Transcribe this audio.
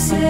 say